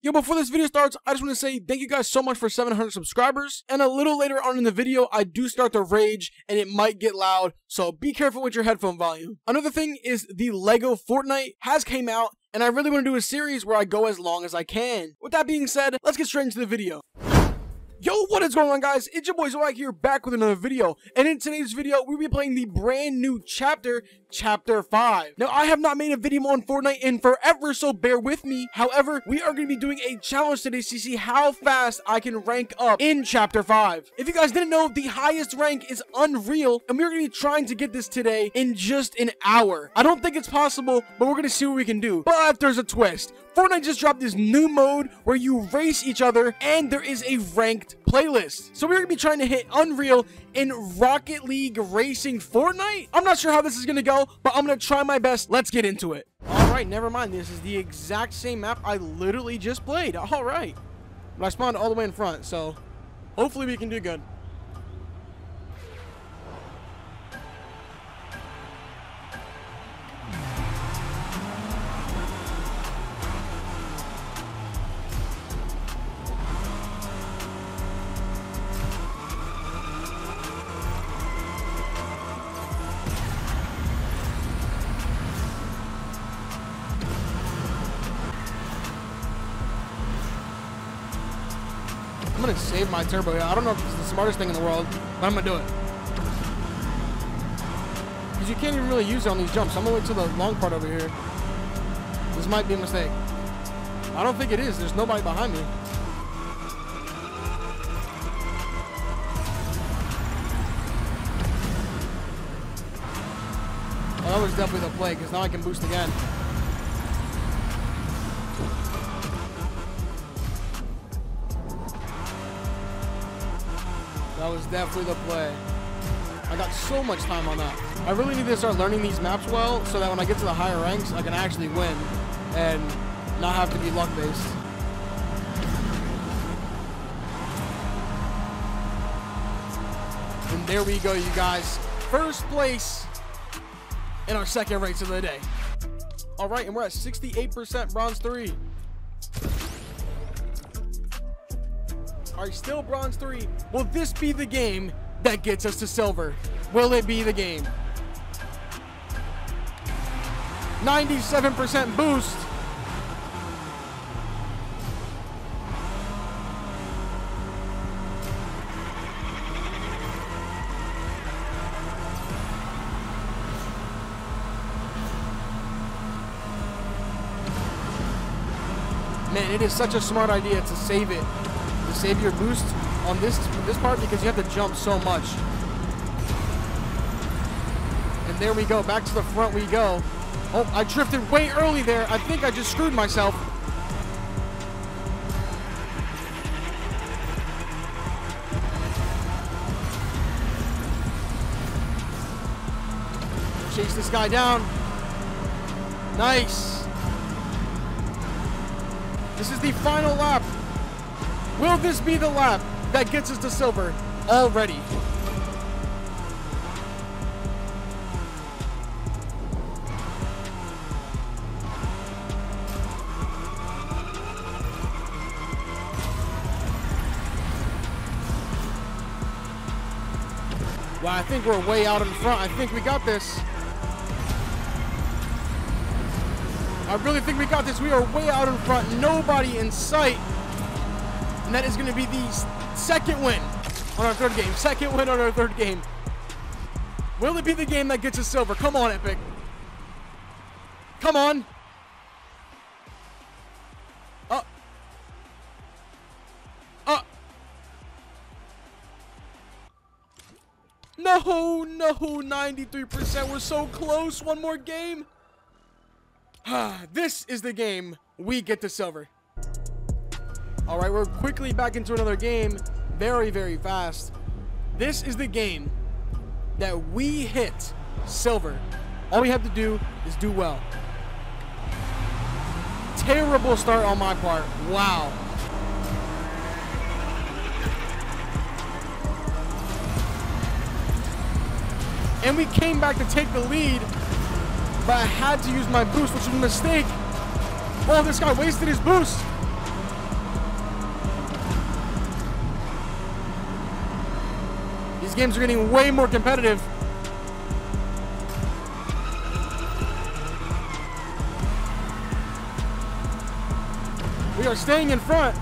Yo, before this video starts, I just want to say thank you guys so much for 700 subscribers. And a little later on in the video, I do start to rage and it might get loud, so be careful with your headphone volume. Another thing is the Lego Fortnite has came out and I really want to do a series where I go as long as I can. With that being said, let's get straight into the video. Yo, what is going on guys? It's your boy Zoac here back with another video. And in today's video, we'll be playing the brand new chapter, Chapter 5. Now, I have not made a video on Fortnite in forever, so bear with me. However, we are going to be doing a challenge today to see how fast I can rank up in Chapter 5. If you guys didn't know, the highest rank is Unreal, and we're going to be trying to get this today in just an hour. I don't think it's possible, but we're going to see what we can do. But there's a twist. Fortnite just dropped this new mode where you race each other and there is a ranked playlist. So we're going to be trying to hit Unreal in Rocket League Racing Fortnite. I'm not sure how this is going to go, but I'm going to try my best. Let's get into it. All right, never mind. This is the exact same map I literally just played. All right. But I spawned all the way in front, so hopefully we can do good. I'm gonna save my turbo. I don't know if it's the smartest thing in the world, but I'm gonna do it. Because you can't even really use it on these jumps. I'm gonna wait till the long part over here. This might be a mistake. I don't think it is. There's nobody behind me. Oh, that was definitely the play, because now I can boost again. That was definitely the play. I got so much time on that. I really need to start learning these maps well so that when I get to the higher ranks, I can actually win and not have to be luck-based. And there we go, you guys. First place in our second race of the day. All right, and we're at 68% bronze three. Right, still bronze three. Will this be the game that gets us to silver? Will it be the game? 97% boost. Man, it is such a smart idea to save it save your boost on this this part because you have to jump so much. And there we go. Back to the front we go. Oh, I drifted way early there. I think I just screwed myself. Chase this guy down. Nice. This is the final lap. Will this be the lap that gets us to silver already? Wow, I think we're way out in front. I think we got this. I really think we got this. We are way out in front. Nobody in sight. And that is going to be the second win on our third game. Second win on our third game. Will it be the game that gets us silver? Come on, Epic. Come on. Uh. No, no, 93%. We're so close. One more game. this is the game we get to silver. All right, we're quickly back into another game very, very fast. This is the game that we hit silver. All we have to do is do well. Terrible start on my part. Wow. And we came back to take the lead, but I had to use my boost, which was a mistake. Oh, this guy wasted his boost. These games are getting way more competitive. We are staying in front.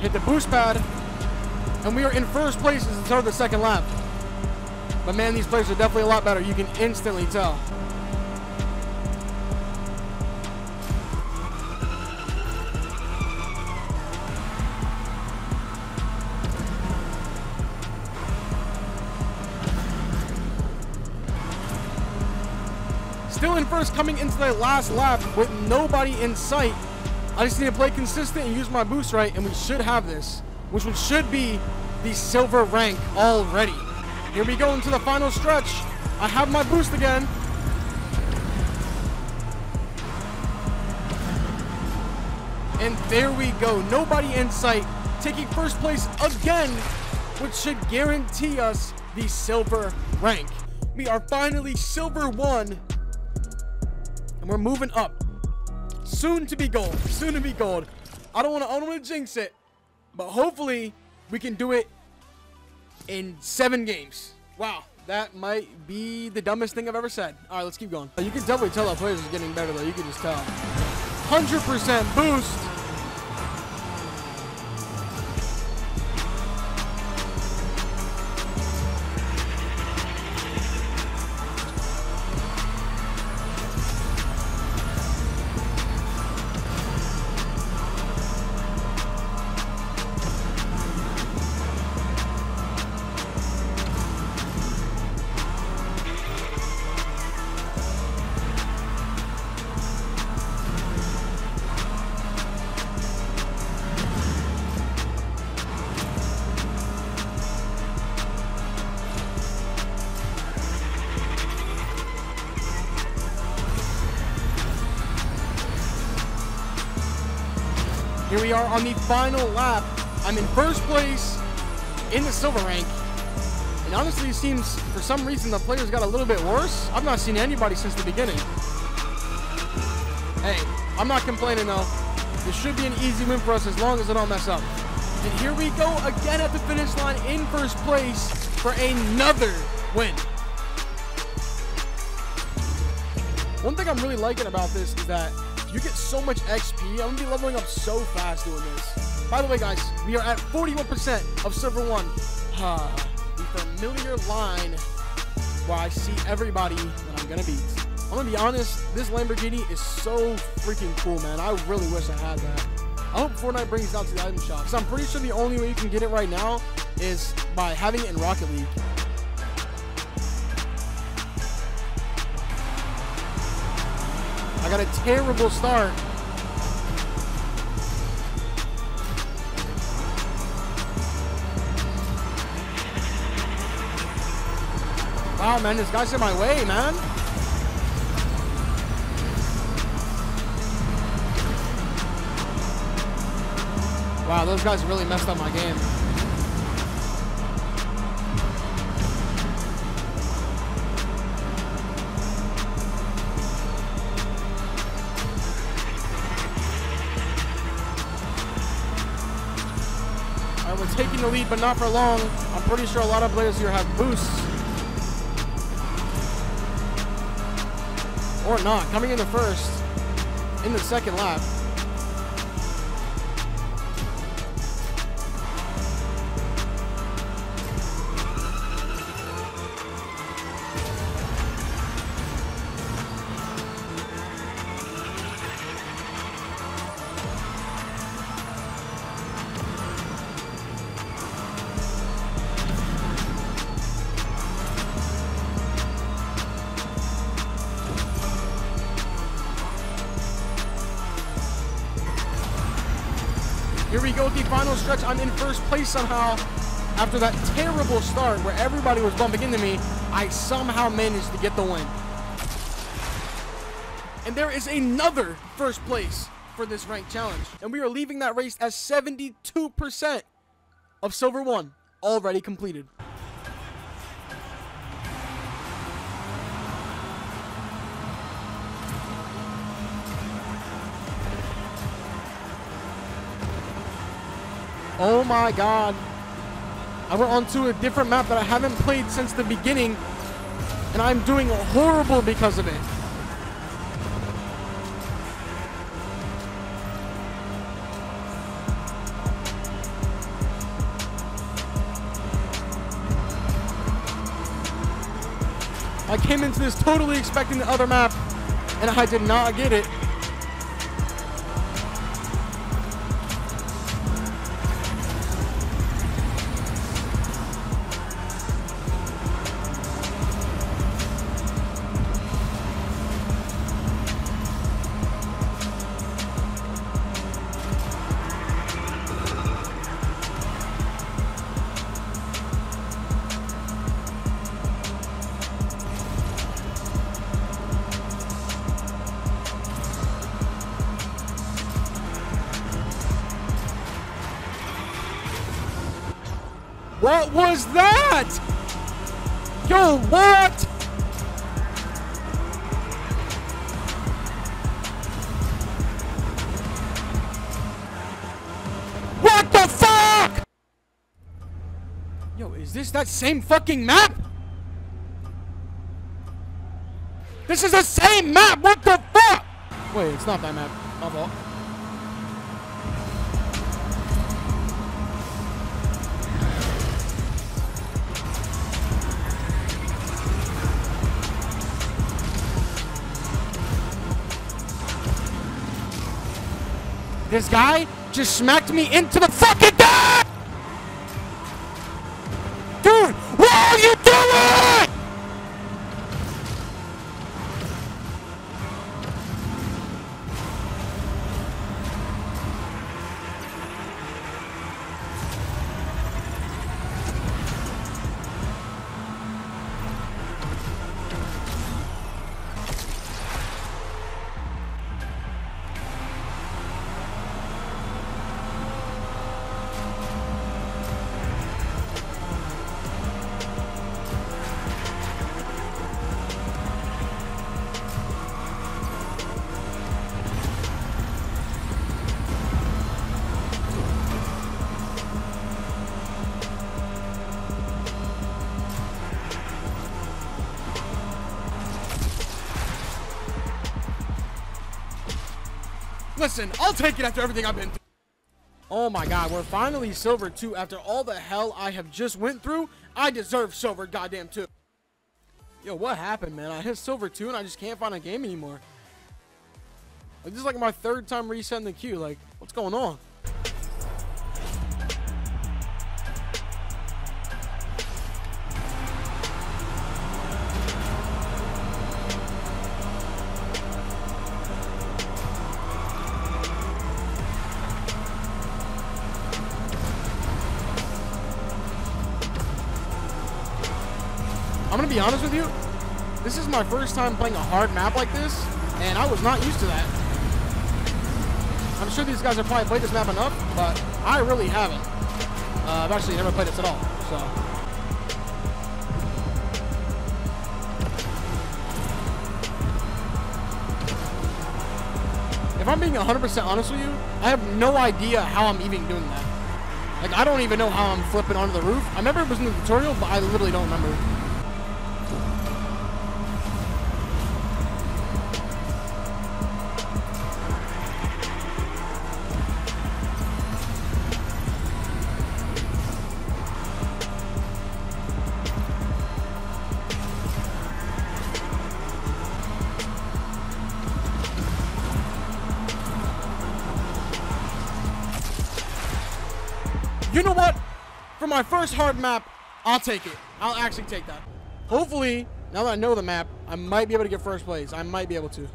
Hit the boost pad. And we are in first place as the start of the second lap. But man, these players are definitely a lot better. You can instantly tell. First coming into the last lap with nobody in sight. I just need to play consistent and use my boost right, and we should have this, which should be the silver rank already. Here we go into the final stretch. I have my boost again. And there we go. Nobody in sight. Taking first place again, which should guarantee us the silver rank. We are finally silver one. And we're moving up. Soon to be gold. Soon to be gold. I don't want to I don't to jinx it. But hopefully we can do it in seven games. Wow, that might be the dumbest thing I've ever said. All right, let's keep going. You can definitely tell our players are getting better, though. You can just tell. 100% boost. Here we are on the final lap. I'm in first place in the silver rank. And honestly, it seems for some reason the players got a little bit worse. I've not seen anybody since the beginning. Hey, I'm not complaining though. This should be an easy win for us as long as I don't mess up. And here we go again at the finish line in first place for another win. One thing I'm really liking about this is that you get so much XP. I'm going to be leveling up so fast doing this. By the way, guys, we are at 41% of Silver 1. Uh, the familiar line where I see everybody that I'm going to beat. I'm going to be honest, this Lamborghini is so freaking cool, man. I really wish I had that. I hope Fortnite brings out to the item shop. Because I'm pretty sure the only way you can get it right now is by having it in Rocket League. Got a terrible start. Wow, man, this guy's in my way, man. Wow, those guys really messed up my game. But not for long. I'm pretty sure a lot of players here have boosts. Or not. Coming in the first, in the second lap. The final stretch. I'm in first place somehow. After that terrible start where everybody was bumping into me, I somehow managed to get the win. And there is another first place for this ranked challenge. And we are leaving that race as 72% of Silver 1 already completed. Oh my god. I went onto a different map that I haven't played since the beginning, and I'm doing horrible because of it. I came into this totally expecting the other map, and I did not get it. What was that? Yo, what? What the fuck? Yo, is this that same fucking map? This is the same map! What the fuck? Wait, it's not that map. My fault. This guy just smacked me into the fucking Listen, I'll take it after everything I've been through. Oh my god, we're finally silver too. After all the hell I have just went through, I deserve silver goddamn too. Yo, what happened, man? I hit silver two and I just can't find a game anymore. Like, this is like my third time resetting the queue. Like, what's going on? My first time playing a hard map like this, and I was not used to that. I'm sure these guys have probably played this map enough, but I really haven't. Uh, I've actually never played this at all, so. If I'm being 100% honest with you, I have no idea how I'm even doing that. Like, I don't even know how I'm flipping onto the roof. I remember it was in the tutorial, but I literally don't remember. You know what? For my first hard map, I'll take it. I'll actually take that. Hopefully, now that I know the map, I might be able to get first place. I might be able to.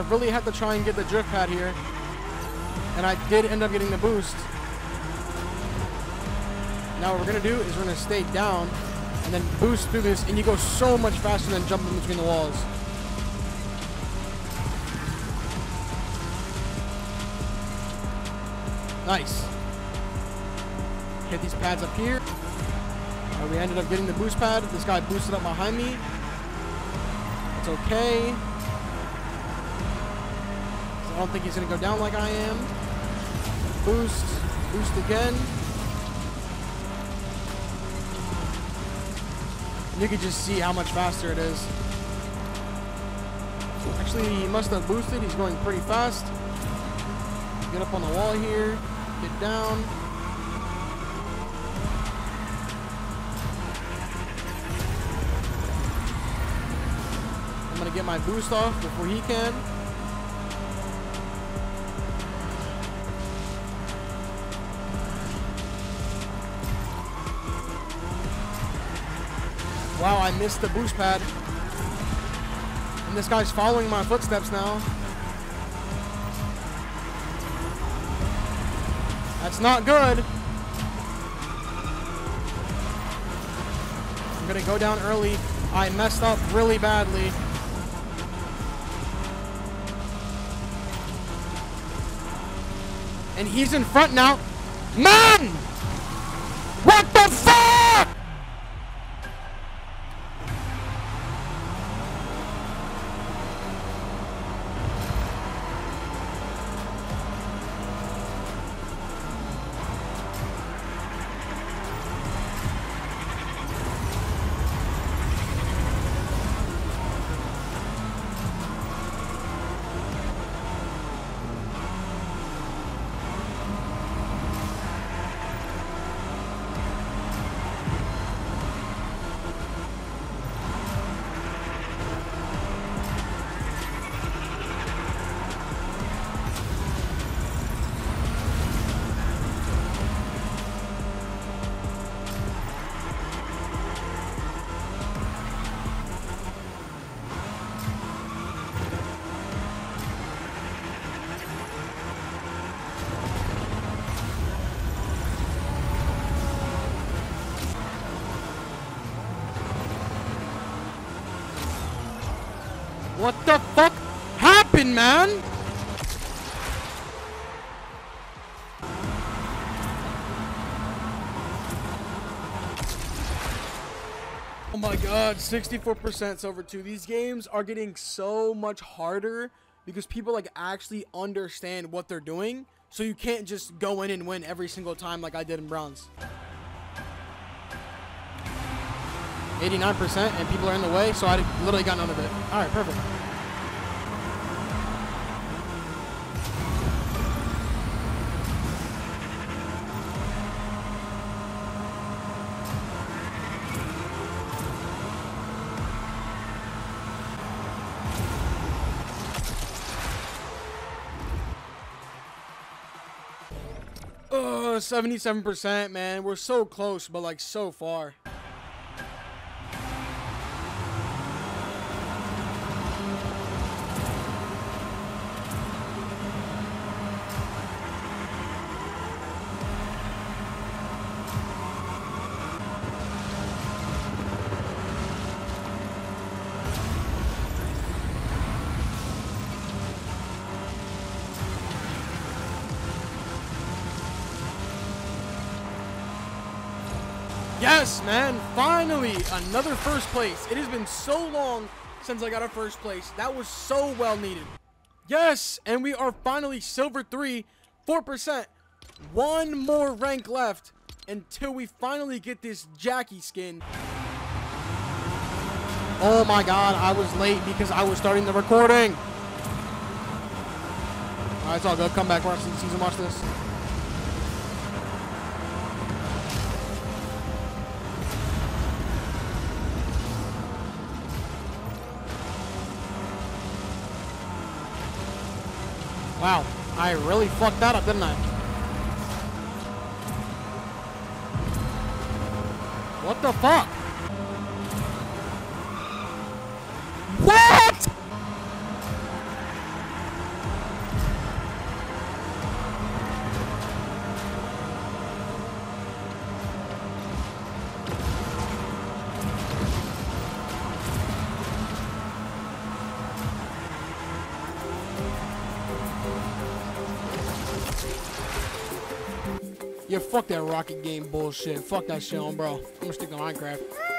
I really had to try and get the drift pad here. And I did end up getting the boost. Now what we're going to do is we're going to stay down and then boost through this. And you go so much faster than jumping between the walls. Nice. Hit these pads up here. Uh, we ended up getting the boost pad. This guy boosted up behind me. It's okay. I don't think he's going to go down like I am. Boost. Boost again. You can just see how much faster it is. Actually, he must have boosted. He's going pretty fast. Get up on the wall here. Get down. I'm going to get my boost off before he can. Wow, I missed the boost pad. And this guy's following my footsteps now. That's not good. I'm gonna go down early. I messed up really badly. And he's in front now. Man! What the fuck happened, man? Oh my god, 64% Silver 2. These games are getting so much harder because people like actually understand what they're doing. So you can't just go in and win every single time like I did in Bronze. 89% and people are in the way, so I literally got none of it. All right, perfect. Oh, 77%, man. We're so close, but like so far. Yes, man, finally, another first place. It has been so long since I got a first place. That was so well needed. Yes, and we are finally silver 3, 4%. One more rank left until we finally get this Jackie skin. Oh my god, I was late because I was starting the recording. Alright, it's all good. Come back, watch the season, watch this. Wow, I really fucked that up, didn't I? What the fuck? Yeah, fuck that rocket game bullshit. Fuck that shit on, bro. I'm gonna stick to Minecraft.